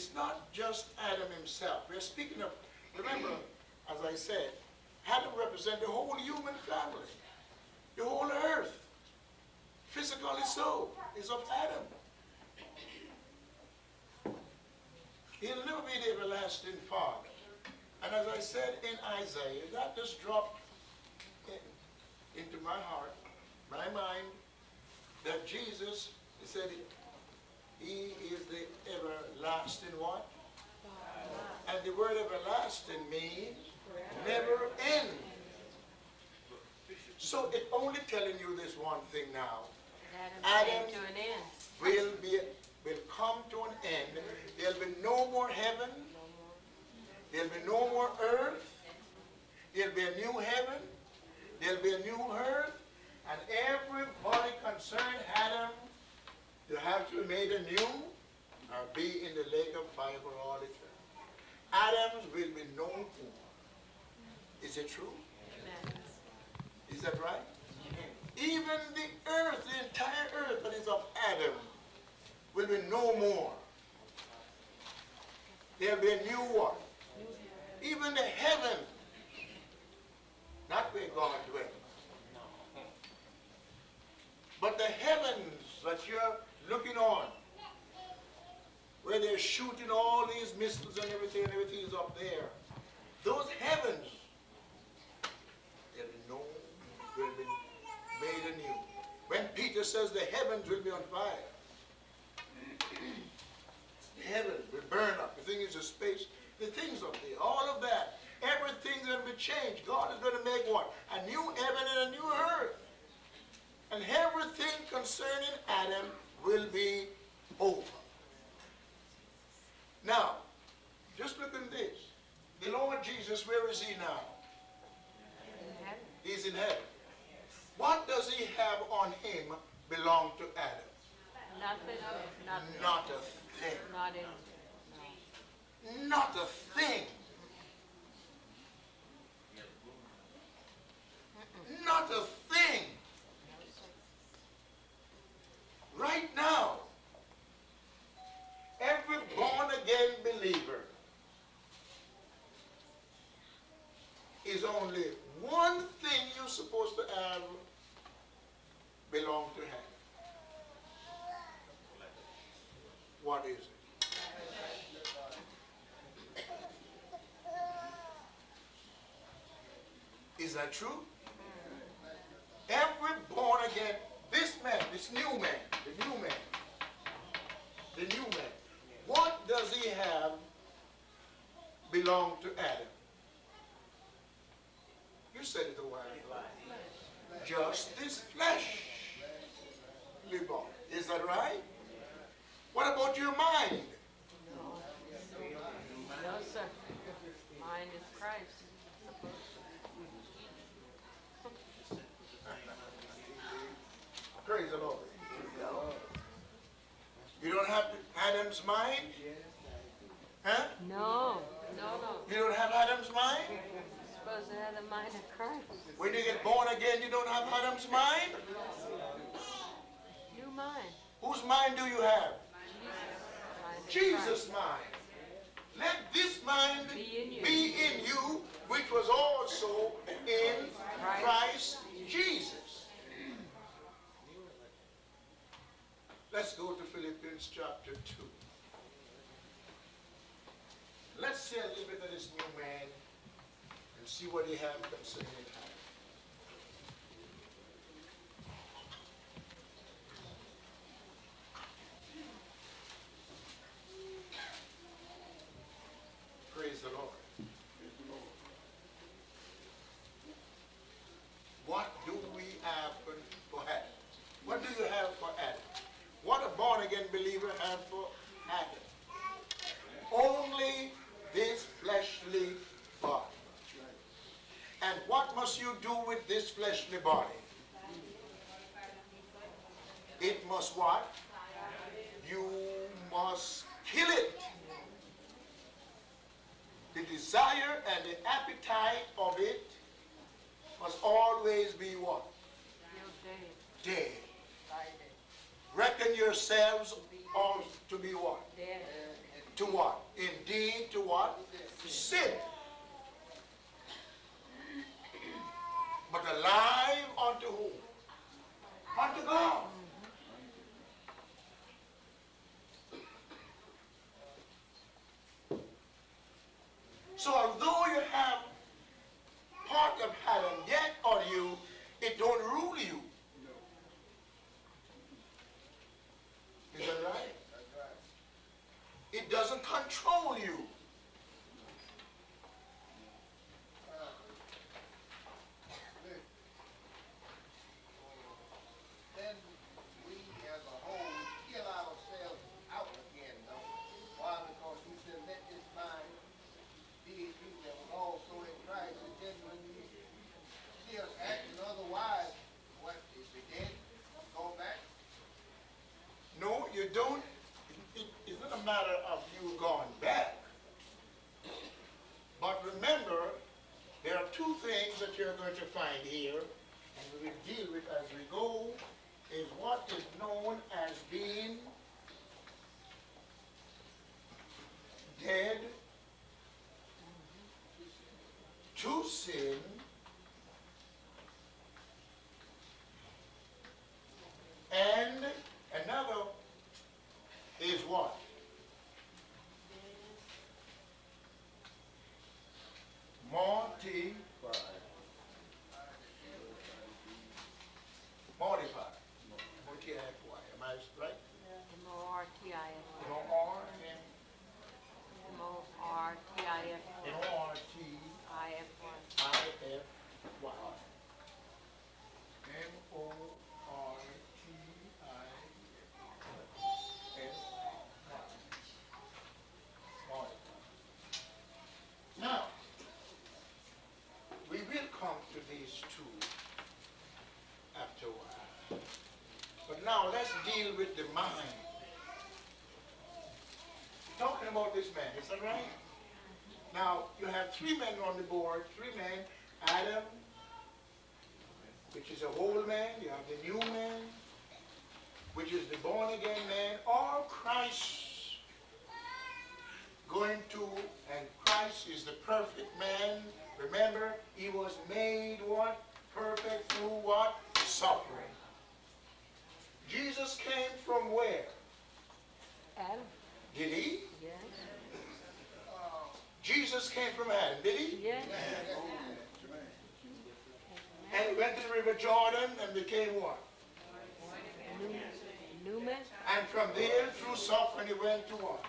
it's not just Adam himself. We're speaking of, remember, as I said, Adam represents the whole human family, the whole earth. Physically so, is of Adam. He'll never be the everlasting Father. And as I said in Isaiah, that just dropped in, into my heart, my mind, that Jesus, he said, he is the everlasting what? And the word everlasting means never end. So it's only telling you this one thing now. Adam Adam came to an end. will be will come to an end. There'll be no more heaven. There'll be no more earth. There'll be a new heaven. There'll be a new earth. And everybody concerned Adam to have to be made anew or be in the lake of fire for all eternity. Adams will be no more. Is it true? Amen. Is that right? Even the earth, the entire earth that is of Adam, will be no more. There'll be a new one. Even the heaven, not where God dwells, but the heavens that you're looking on, where they're shooting all these missiles and everything, and everything is up there. Those heavens, there'll no, will be made anew. When Peter says the heavens will be on fire, the heavens will burn up. The thing is the space, the things up there, all of that. Everything's going to be changed. God is going to make what? A new heaven and a new earth. And everything concerning Adam will be over. Now, just look at this. The Lord Jesus, where is he now? He's in heaven. What does he have on him belong to Adam? Nothing, nothing. Not a thing. Not in, Not a thing. Not a thing. Right now, every born again believer is only one thing you're supposed to have belong to him. Is that true? Every born again, this man, this new man, the new man, the new man, what does he have belong to Adam? You said it a while ago. Just this flesh. Libo. Is that right? What about your mind? no, sir. Mine is Christ. Praise the Lord. You don't have Adam's mind? Huh? No, no, no. You don't have Adam's mind? Supposed to have the mind of Christ. When you get born again, you don't have Adam's mind? New mind. Whose mind do you have? Jesus. Mind Jesus' mind. Let this mind Be in you. be in you, which was also in Christ Jesus. Let's go to Philippians chapter 2. Let's see a little bit of this new man and see what he has concerning him. Praise the Lord. What do we have for, for Adam? What do you have for Adam? What a believer have for Adam? Only this fleshly body. And what must you do with this fleshly body? It must what? You must kill it. The desire and the appetite of it must always be what? Day. Dead. Reckon yourselves all to be what? To what? Indeed to what? Sin. But alive unto whom? Unto God. So although you have part of Adam yet on you, it don't rule you. Is that right? It doesn't control you. then we as a whole kill ourselves out again, though. Why? Because he said, let this mind be in you that was also in Christ. And then when you see us acting otherwise, what, is we dead? Go back? No, you don't. It, it's not a matter of you going back. But remember, there are two things that you're going to find here, and we will deal with as we go, is what is known as being dead to sin and another is what? Mortify. Mortify. Mortify. Am I right? M-O-R-T-I-F. M-O-R and M-O-R-T-I-F. M-O-R-T-I-F-Y. I-F-Y. M-O-R-T-I-F-Y. Now, we will come to these two after a while. But now let's deal with the mind. Talking about this man, is that right? Now, you have three men on the board, three men, Adam, which is a whole man, you have the new man, which is the born again man, or Christ going to, and Christ is the perfect man. Remember, he was made what? Perfect through what? Suffering. Jesus came from where? Adam? Did he? Yes. Uh, Jesus came from Adam, did he? Yes. Oh, and he went to the river Jordan and became what? new man? And from there, through suffering, he went to what?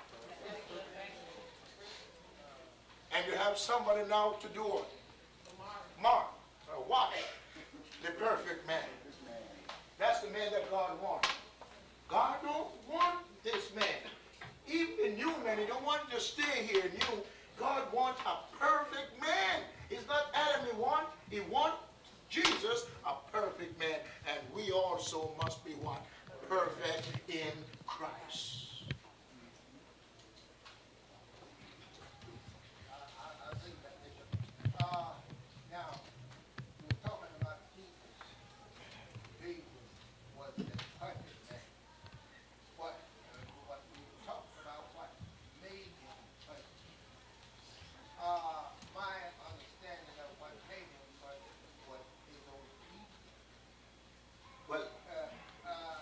And you have somebody now to do it. Mark, or what? The perfect man. That's the man that God wants. God don't want this man. Even the new man, he don't want to stay here new. God wants a perfect man. It's not Adam he want. He want Jesus, a perfect man. And we also must be what? Perfect in Christ. I, I, I think that, Bishop. Uh, now, we're talking about Jesus. Jesus was the perfect man. What, uh, what we were talking about, what made him perfect. Uh, my understanding of what made him perfect was his obedience. Well, Uh, uh,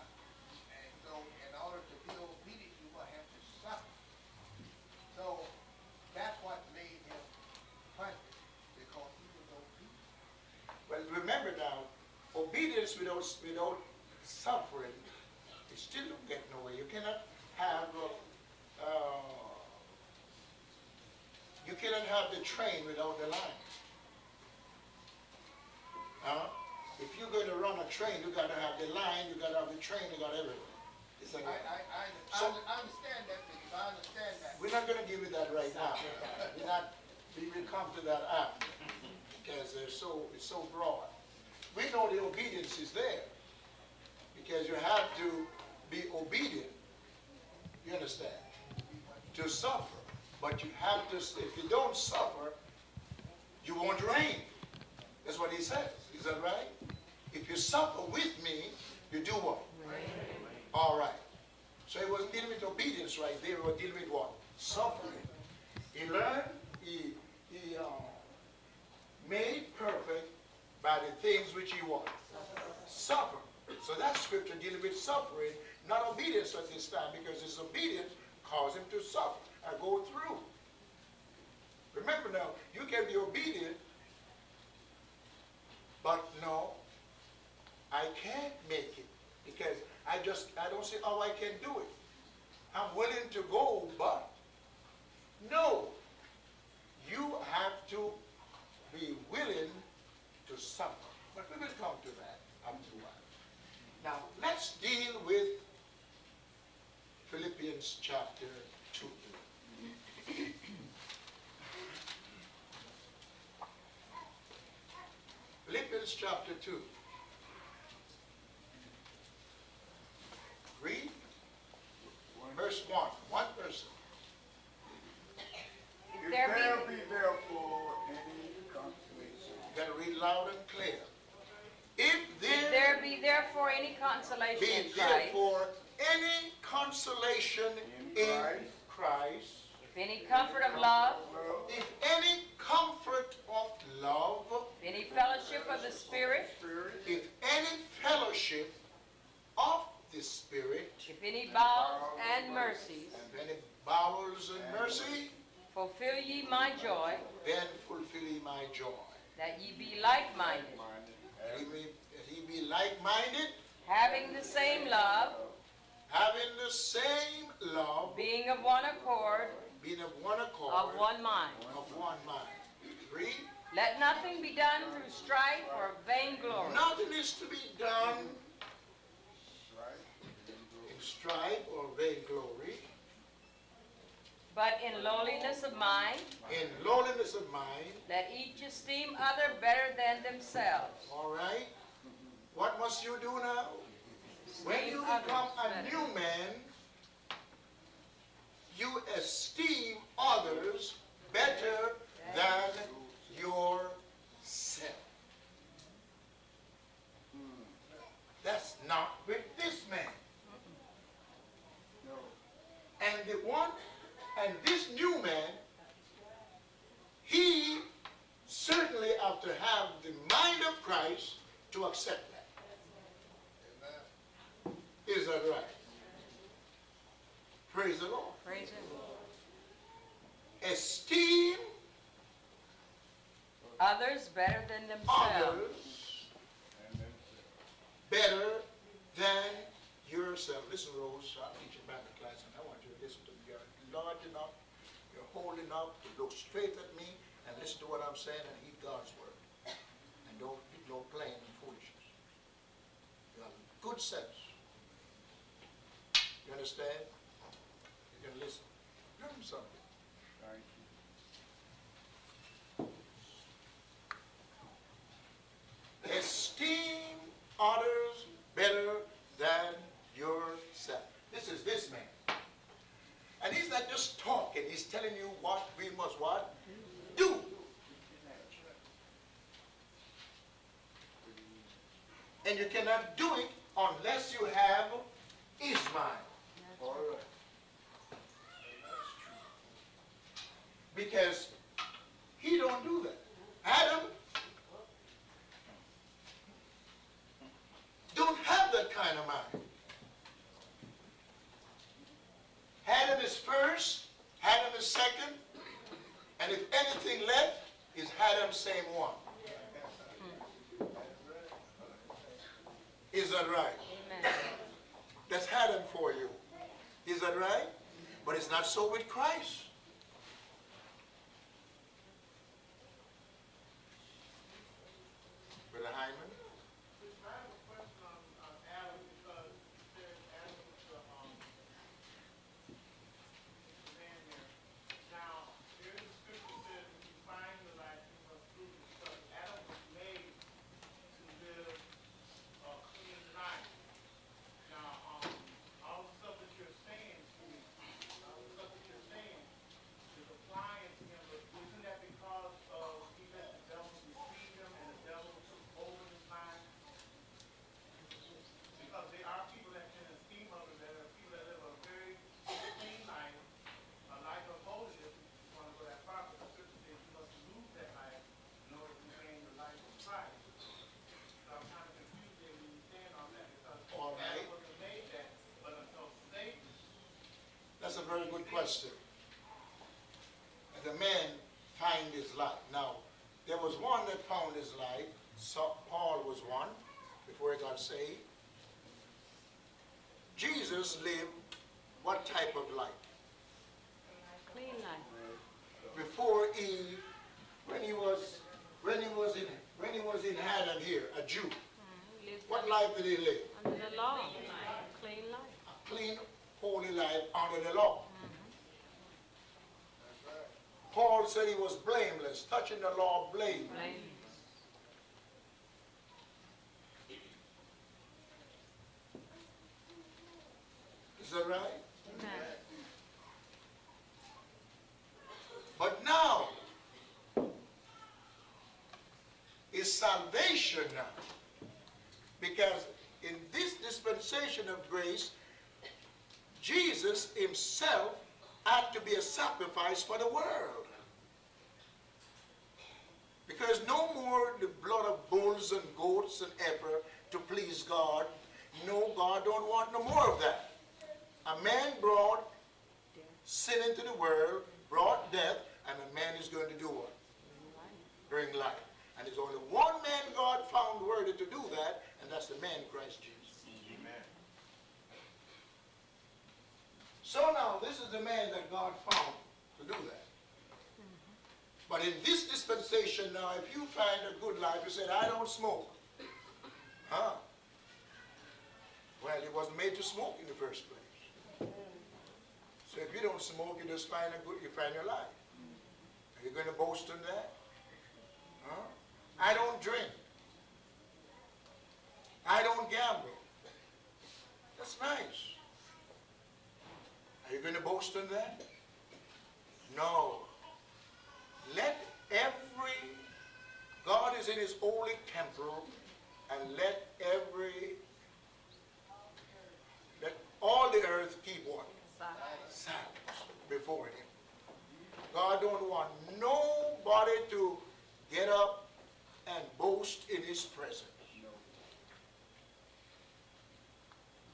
and so in order to be obedient, you will have to suffer. So that's what made him perfect, because he was obedient. well, remember now, obedience without, without suffering, you still don't get nowhere. You cannot have, uh, uh, you cannot have the train without the line. Huh? If you're going to run a train, you gotta have the line, you gotta have the train, you got everything. Is that I. I, I, So- I understand that, because I understand that. We're not gonna give you that right now. We're not, we will come to that after, because they're so, it's so broad. We know the obedience is there, because you have to be obedient. You understand? To suffer, but you have to, if you don't suffer, you won't reign. That's what he says. Is that right? If you suffer with me, you do what? All right. So he wasn't dealing with obedience right there, he was dealing with what? suffering. He learned, he, he uh, made perfect by the things which he was. Suffer. So that scripture dealing with suffering, not obedience at this time, because his obedience caused him to suffer and go through. Remember now, you can be obedient, but no, I can't make it because I just I don't see how I can do it. I'm willing to go, but no, you have to be willing to suffer. But we will come to that after a while. Now let's deal with Philippians chapter 2. Philippians chapter 2. Read verse 1. One person. If there be, therefore consolation, got to read loud and clear. If if there there be therefore any consolation be in Christ, therefore any consolation In in Christ. Christ, if any comfort of love, love, if any comfort of love, if any fellowship of the Spirit, spirit, if any fellowship of the Spirit, if any bowels and mercies, if any bowels and mercy, fulfill ye my joy, then fulfill ye my joy. That ye be like-minded, minded, He be, that he be like-minded, having the same love, having the same love, being of one accord, being of one accord, of one mind. of one mind. Read. Let nothing be done through strife or vainglory, Nothing is to be done right? in strife or vainglory, but in lowliness of mind, in lowliness of mind. let each esteem other better than themselves. All right? What must you do now? When you become a better. new man, you esteem others better than yourself. That's not with this man. No. And the one, and this new man, he certainly have to have the mind of Christ to accept that. Amen. Is that right? Praise the Lord. Praise the Lord. Esteem Others better than themselves. others better than yourself. Listen, Rose, I'll teach you Bible class, and I want you to listen to me. You're large enough, you're holy enough to look straight at me and listen to what I'm saying and heed God's word. And don't be no playing and foolishness. You have good sense. You understand? You can listen. Learn something. thank you. Esteem others better than yourself. This is this man. And he's not just talking, he's telling you what we must what? Do. And you cannot do it unless you have his mind. All right. Because he don't do that. Adam don't have that kind of mind. Adam is first, Adam is second, and if anything left, is Adam same one. Is that right? Amen. That's Adam for you. Is that right? But it's not so with Christ. Brother Hyman? I have a question on, on Adam because it says Adam was the, um, the man there. Now, here in the scripture says, if you find the life, you must prove it. Because Adam was made to live a clean life. Now, um, all the stuff that you're saying, all the stuff that you're saying is applying to him, but isn't that because of he let the devil deceive him and the devil took over his question. And the man find his life. Now, there was one that found his life. So Paul was one before he got saved. Jesus lived what type of life? Clean life. Before he, when he was, when he was in, when he was in Adam here, a Jew. Mm, he lived What life did he live? under the law. Clean life. A clean, holy life under the law. That's right. Paul said he was blameless, touching the law blameless. Is that right? But now is salvation now. Because in this dispensation of grace, Jesus himself had to be a sacrifice for the world. Because no more the blood of bulls and heifer to please God. No, God don't want no more of that. A man brought sin into the world, brought death, and a man is going to do what? Bring life. And there's only one man God found worthy to do that, and that's the man Christ Jesus. Amen. So now, this is the man that God found to do that. But in this dispensation now, if you find a good life, you said, I don't smoke. Huh? Well, it wasn't made to smoke in the first place. So if you don't smoke, you just find a good, you find your life. Are you going to boast in that? Huh? I don't drink. I don't gamble. That's nice. Are you going to boast in that? No. Let every, God is in his holy temple, and let every, let all the earth keep what? Silence before him. God don't want nobody to get up and boast in his presence.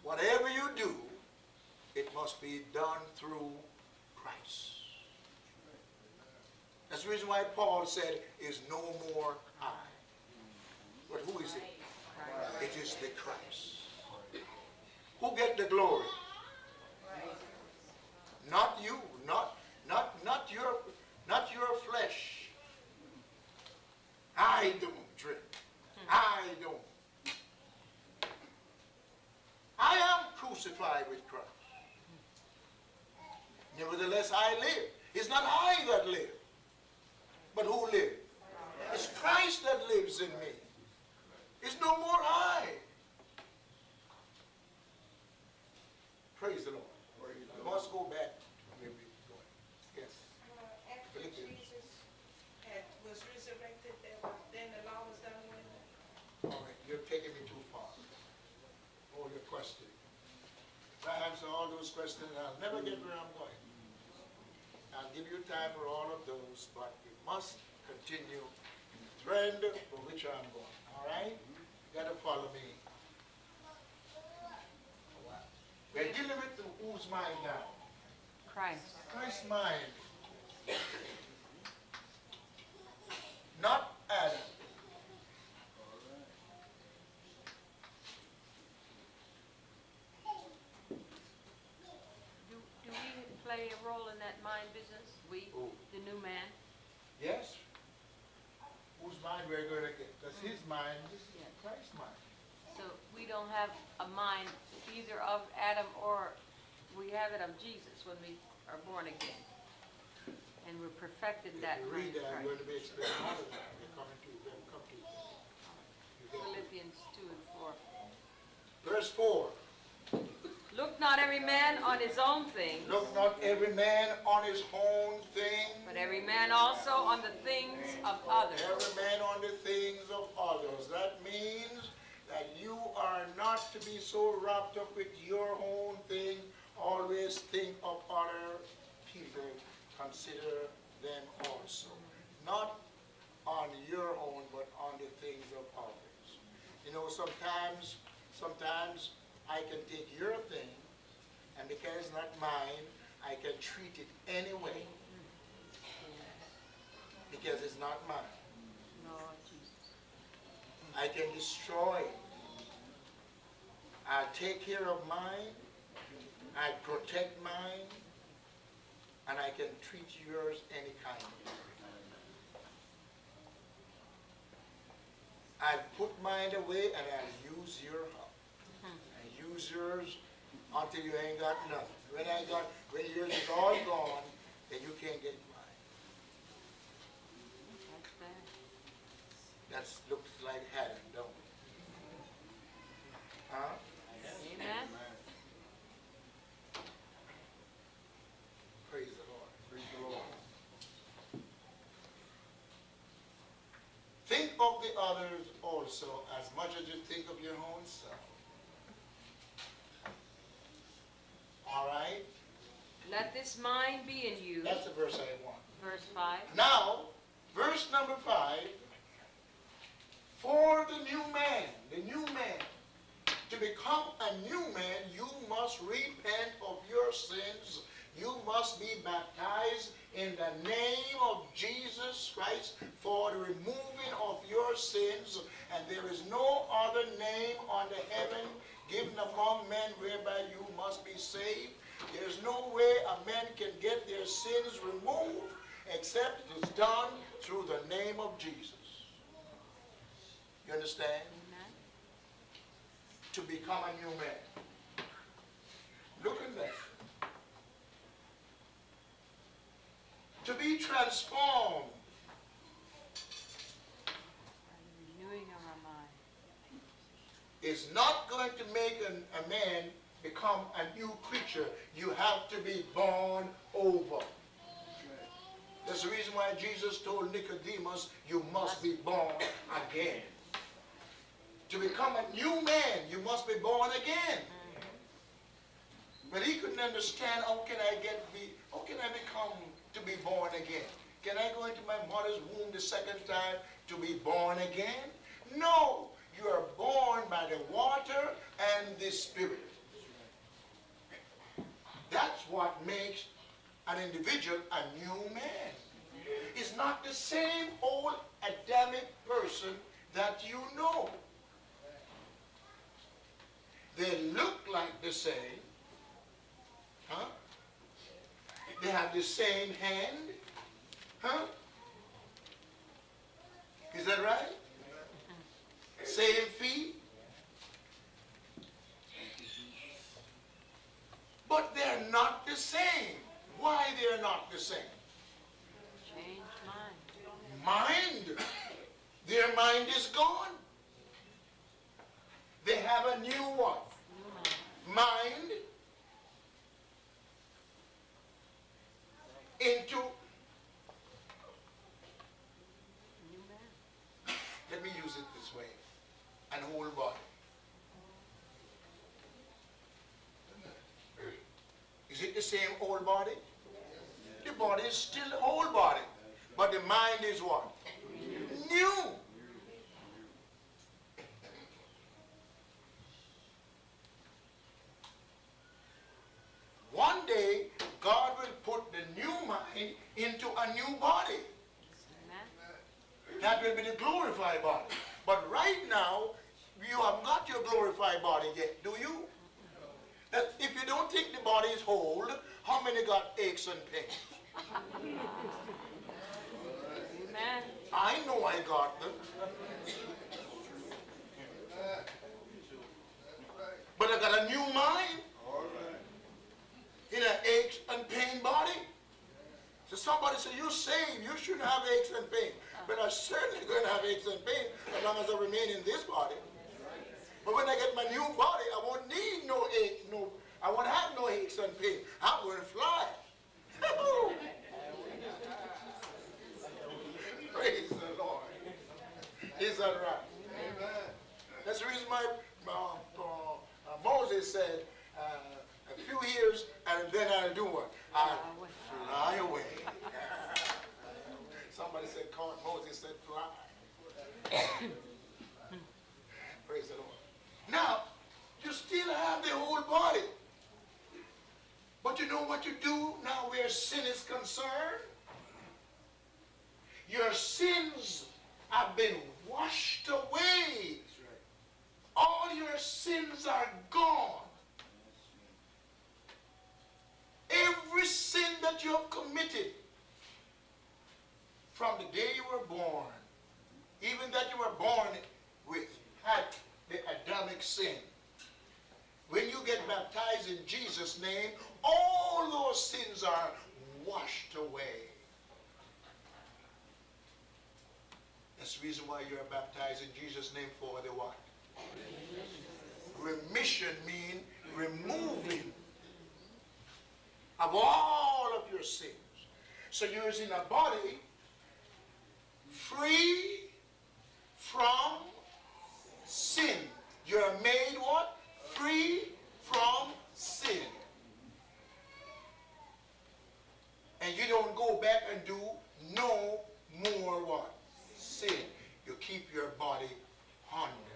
Whatever you do, it must be done through Christ. That's the reason why Paul said, is no more I. But who is it? Is the Christ. Who get the glory? Not you, not, not, not your, not your flesh. I don't drink. I don't. I am crucified with Christ. Nevertheless, I live. It's not I that live, but who live? It's Christ that lives in me. It's no more I. Praise the Lord. We must go back. Maybe go ahead. Yes. Uh, After Philippians. Jesus had, was resurrected, then the law was done away with? All right, you're taking me too far. All your questions. If I answer all those questions, I'll never get where I'm going. I'll give you time for all of those, but we must continue the trend for which I'm going. All right? Gotta follow me. We're dealing with whose mind now? Christ. Christ's mind. Not Adam. Do, do we play a role in that mind business? We, Who? the new man? Yes. Whose mind we're going to get? Because his mind is Christ's mind. So we don't have a mind either of Adam or we have it of Jesus when we are born again. And we're perfected If that mind read that, going to be explaining all of that. They're coming to, come to you. You get it? Philippians 2 and 4. Verse 4. Look not every man on his own thing, Look not every man on his own thing, but every man also on the things of others. every man on the things of others. That means that you are not to be so wrapped up with your own thing. Always think of other people. Consider them also. Not on your own, but on the things of others. You know, sometimes, sometimes I can take your thing, and because it's not mine, I can treat it anyway because it's not mine. I can destroy it. I take care of mine. I protect mine. And I can treat yours any kind. I put mine away and I use your up. I use yours until you ain't got nothing. When I got, when yours is all gone, then you can't get mine. That looks like Adam, don't it? Huh? Amen. Praise the Lord. Praise the Lord. Think of the others also as much as you think of your own self. All right? Let this mind be in you. That's the verse I want. Verse 5. Now, verse number five. For the new man, the new man, to become a new man, you must repent of your sins. You must be baptized in the name of Jesus Christ for the removing of your sins. And there is no other name under heaven given among men whereby you must be saved. There's no way a man can get their sins removed except it is done through the name of Jesus. You understand? Amen. To become a new man. Look at that. To be transformed is not going to make an, a man become a new creature. You have to be born over. That's the reason why Jesus told Nicodemus, you must be born again. To become a new man, you must be born again. But he couldn't understand, how can I get be, how can I become to be born again? Can I go into my mother's womb the second time to be born again? No, you are born by the water and the spirit. That's what makes an individual a new man. It's not the same old Adamic person that you know. They look like the same. Huh? They have the same hand. Huh? Is that right? Same feet. But they're not the same. Why they're not the same? Change mind. Mind. Their mind is gone. They have a new what? New mind. Into, let me use it this way, an whole body. Is it the same whole body? The body is still whole body, but the mind is what? New. One day, God will put the new mind into a new body. Amen. That will be the glorified body. But right now, you have not your glorified body yet, do you? That if you don't think the body is whole, how many got aches and pains? Amen. I know I got them. But I got a new mind in an aches and pain body. So somebody said, you're saved, you shouldn't have aches and pain. But I'm certainly going to have aches and pain as long as I remain in this body. But when I get my new body, I won't need no aches, no, I won't have no aches and pain. I'm going to fly. Praise the Lord. Is that right? Amen. That's the reason uh, uh, uh, Moses said, uh, a few years and then I'll do what? Fly away. Somebody said, Moses said, fly. Praise the Lord. Now, you still have the whole body. But But you know what you do now where sin is concerned? Your sins have been washed away. All your sins are gone. Every sin that you have committed from the day you were born, even that you were born with, had the Adamic sin. When you get baptized in Jesus' name, all those sins are washed away. That's the reason why you're baptized in Jesus' name for the what? Remission mean removing of all of your sins. So you're in a body free from sin. You're made what? Free from sin. And you don't go back and do no more what? Sin. You keep your body under.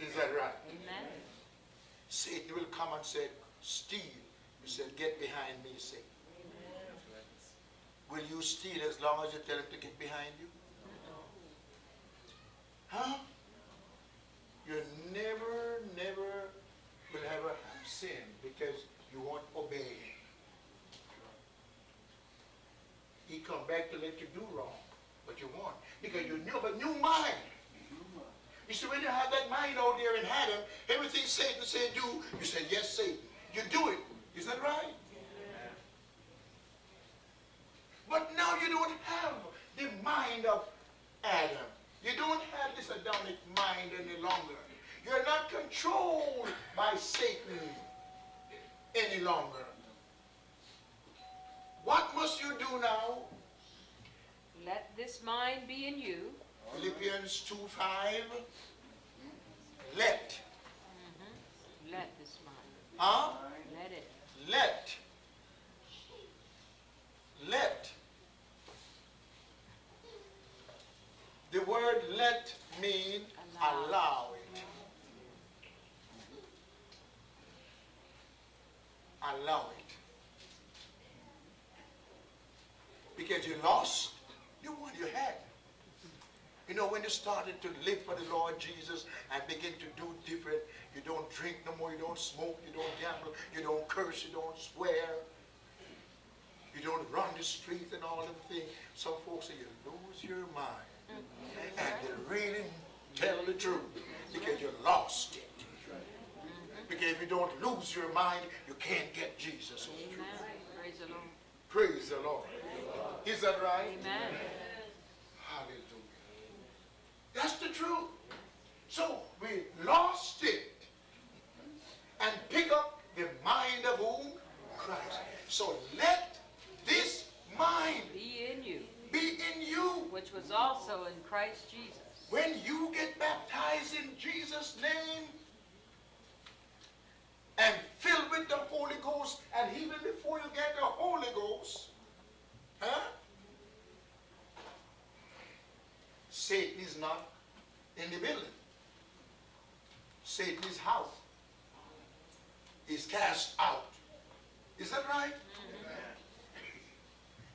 Is that right? Amen. Satan will come and say, steal. You said, get behind me, Satan. Will you steal as long as you tell him to get behind you? Huh? You never, never will ever have sin because you won't obey him. He come back to let you do wrong, but you won't because you know, but new mind. You see, when you have that mind out there in Adam, everything Satan said do, you said, yes, Satan. You do it. Is that right? But now you don't have the mind of Adam. You don't have this Adamic mind any longer. You're not controlled by Satan any longer. What must you do now? Let this mind be in you, Philippians 2 5. Let. let this mind, Huh? let it. Let. Let. The word let mean Allow. allow it. Allow it. Because you lost the one you had. You know, when you started to live for the Lord Jesus and begin to do different, you don't drink no more, you don't smoke, you don't gamble, you don't curse, you don't swear, you don't run the street and all them things. Some folks say you lose your mind. Mm-hmm. And they really tell the truth because you lost it. Mm-hmm. Because if you don't lose your mind, you can't get Jesus. Praise the Lord. Praise the Lord. Is that right? Amen. Hallelujah. That's the truth. So we lost it and pick up the mind of whom? Christ. So let this mind Be in you, be in you. which was also in Christ Jesus. When you get baptized in Jesus' name and filled with the Holy Ghost, and even before you get the Holy Ghost, huh? Satan is not in the building. Satan is cast out. Is that right?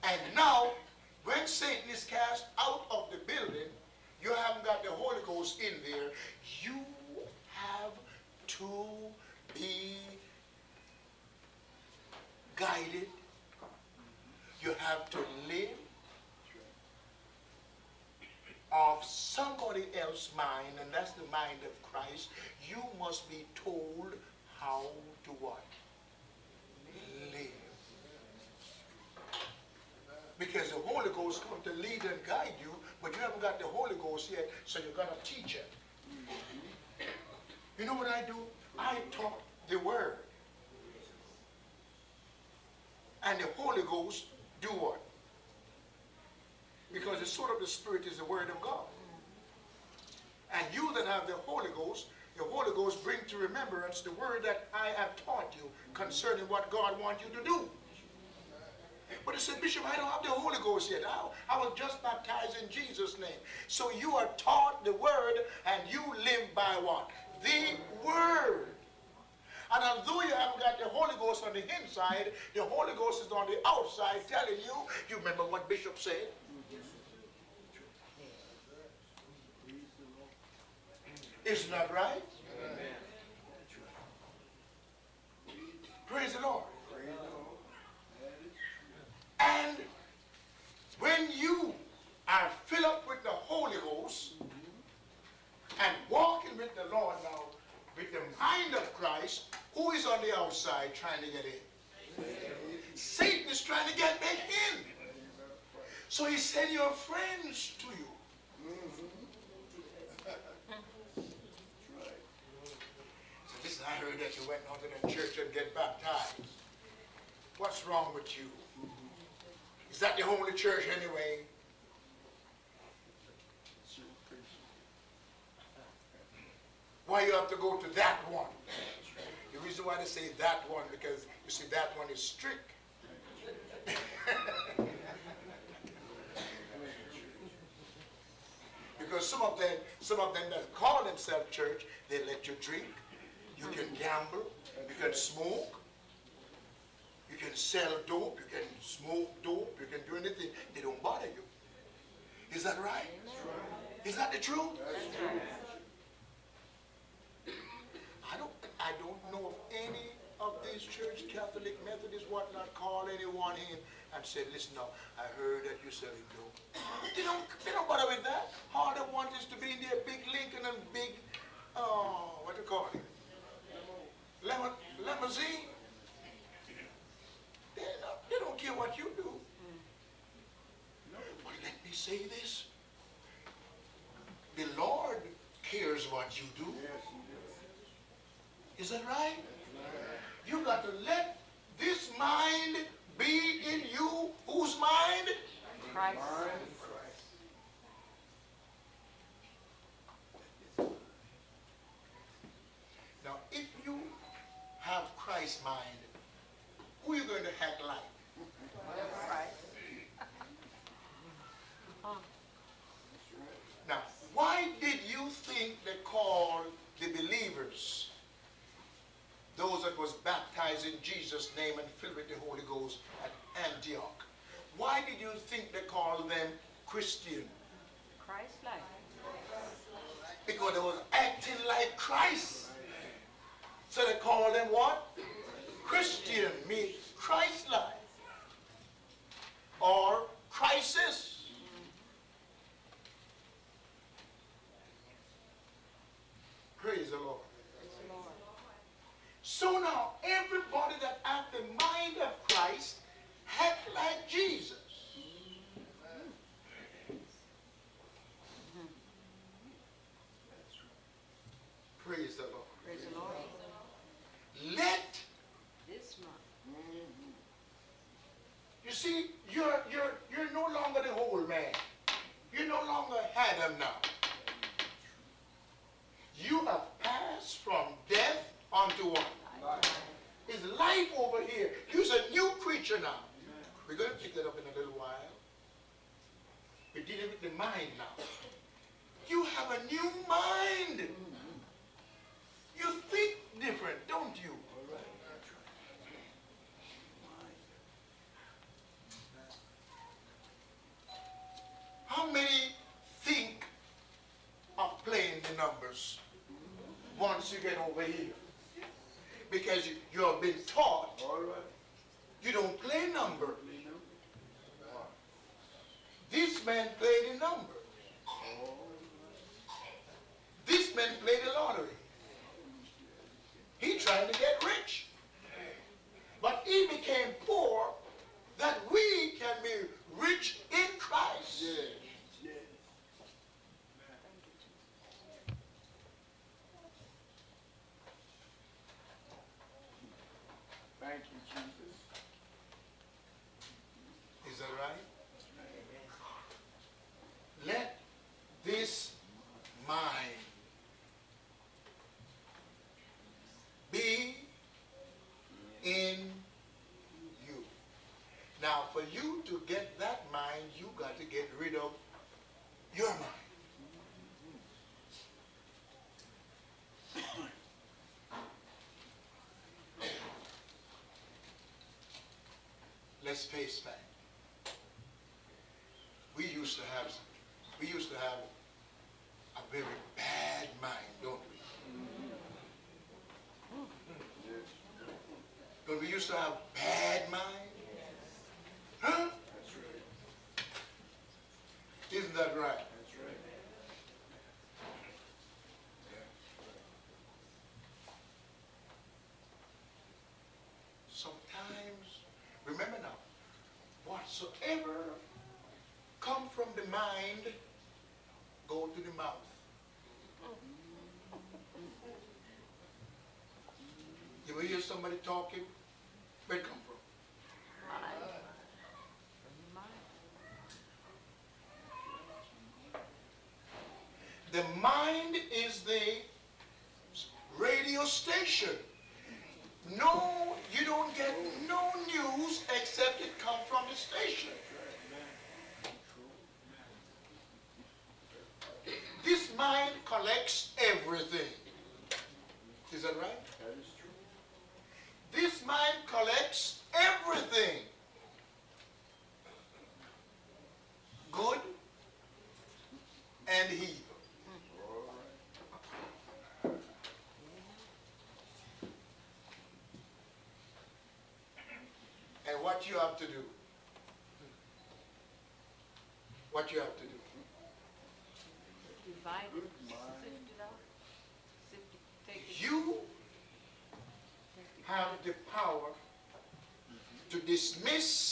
And now, when Satan is cast out of the building, you haven't got the Holy Ghost in there. You have to be guided. You have to live of somebody else's mind, and that's the mind of Christ. You must be told how to what? Live. Because the Holy Ghost come to lead and guide you, but you haven't got the Holy Ghost yet, so you're gonna teach it. You know what I do? I talk the word. And the Holy Ghost do what? Because the sword of the Spirit is the word of God. And you that have the Holy Ghost, the Holy Ghost bring to remembrance the word that I have taught you concerning what God wants you to do. But he said, Bishop, I don't have the Holy Ghost yet. I, I was just baptized in Jesus' name. So you are taught the word and you live by what? The word. And although you haven't got the Holy Ghost on the inside, the Holy Ghost is on the outside telling you, you remember what Bishop said? Isn't that right? Praise the Lord. And when you are filled up with the Holy Ghost and walking with the Lord now, with the mind of Christ, who is on the outside trying to get in? Satan is trying to get back in. So he sent your friends to you. Heard that you went on to the church and get baptized. What's wrong with you? Is that the only church anyway? Why you have to go to that one? The reason why they say that one, because you see that one is strict. because some of them, some of them that call themselves church, they let you drink, you can gamble, you can smoke, you can sell dope, you can smoke dope, you can do anything. They don't bother you. Is that right? Is that the truth? I don't, I don't know of any of these church, Catholic, Methodist, whatnot, call anyone in and said, listen now, I heard that you're selling dope. They don't, they don't bother with that. All they want is to be in their big Lincoln and big, oh, what do you call it? Lemon, limousine. They don't, they don't care what you do. But let me say this. The Lord cares what you do. Is that right? You've got to let this mind be in you. Whose mind? Christ. Now, if you mind, who are you going to act like? Christ. Now, why did you think they called the believers, those that was baptized in Jesus' name and filled with the Holy Ghost at Antioch? Why did you think they called them Christian? Christ like. Because they was acting like Christ. So they call them what? Christian, means Christ-like. Or crisis. Praise the Lord. So now, everybody that have the mind of Christ act like Jesus. Praise the Lord. Praise the Lord. Let This month. Mm-hmm. You see, you're, you're, you're no longer the whole man. You're no longer Adam now. You have passed from death unto what? Is life over here. You're a new creature now. We're going to pick that up in a little while. We're dealing with the mind now. You have a new mind. You think different, don't you? How many think of once you get over here? Because you, you have been taught you don't play number. This man played a number. This man played the Now, for you to get that mind, you got to get rid of your mind. Let's face back. We used to have, we used to have a very bad mind, don't we? But we used to have bad minds. That right? Sometimes, remember now, whatsoever come from the mind, go to the mouth. You ever hear somebody talking? It come from? Mind. Mind. The mind is the radio station. No, you don't get no news except it come from the station. This mind collects everything. Is that right? That is true. This mind collects everything. Good and evil. And what you have to do? What you have to do? Divide it, sift it out. Sift it, take it. You have the power to dismiss